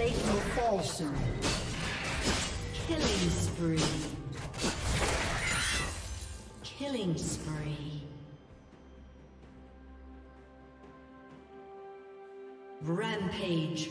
Plate will fall soon. Killing spree. Killing spree. Rampage.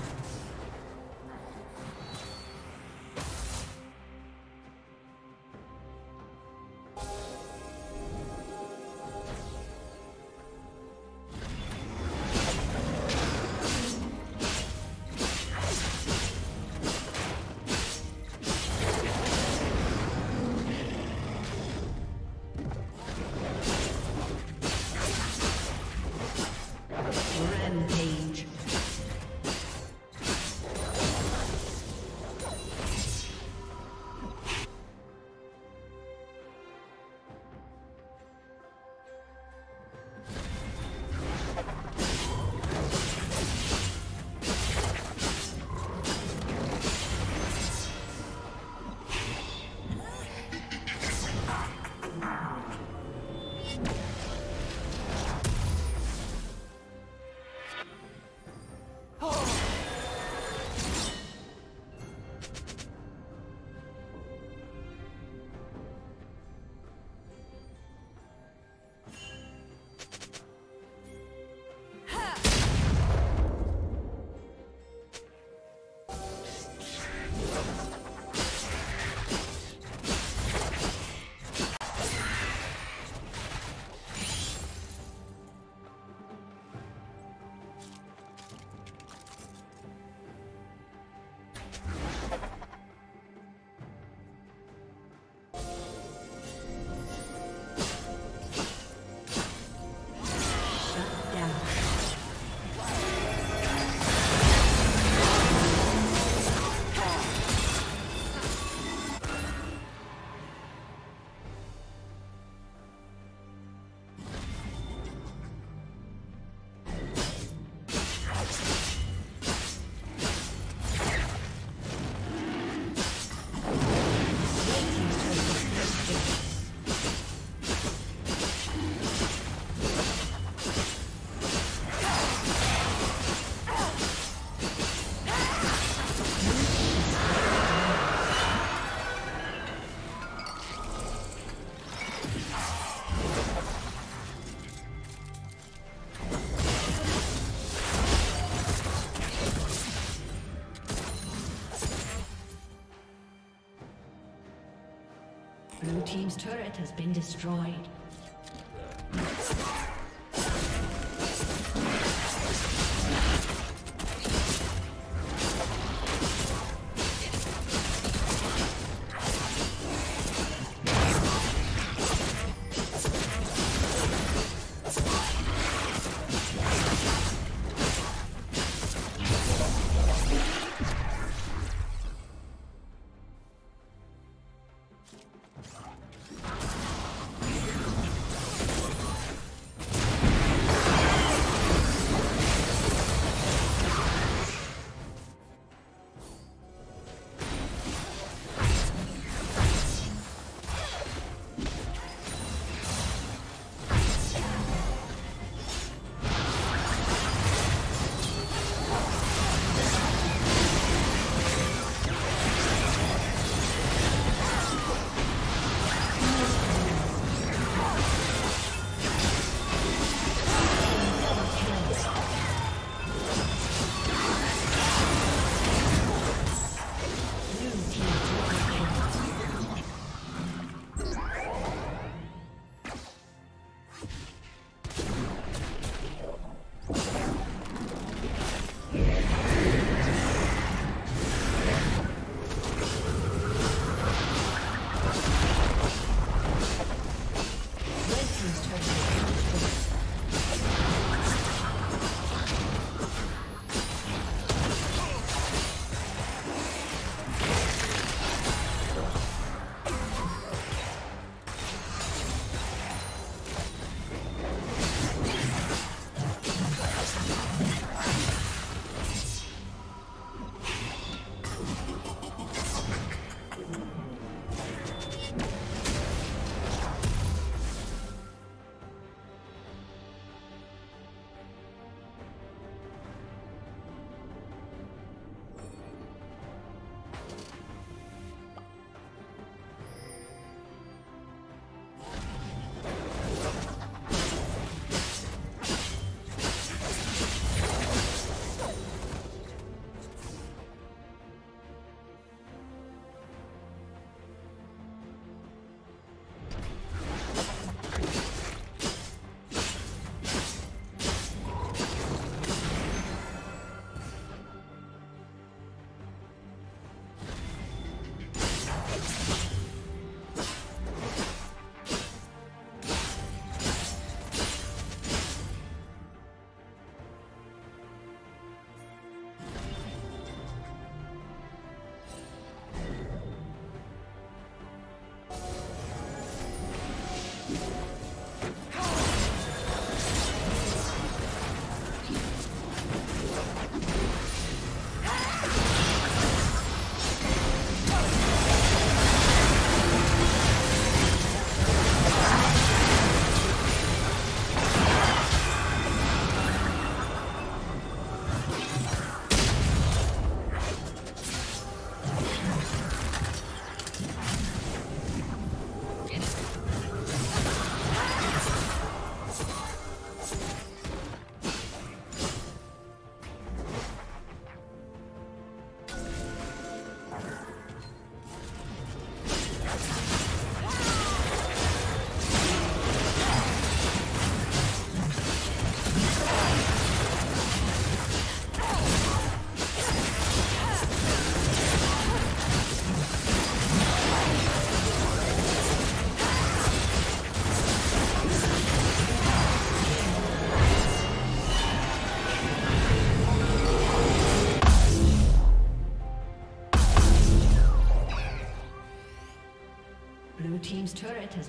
Destroyed.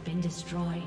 Been destroyed.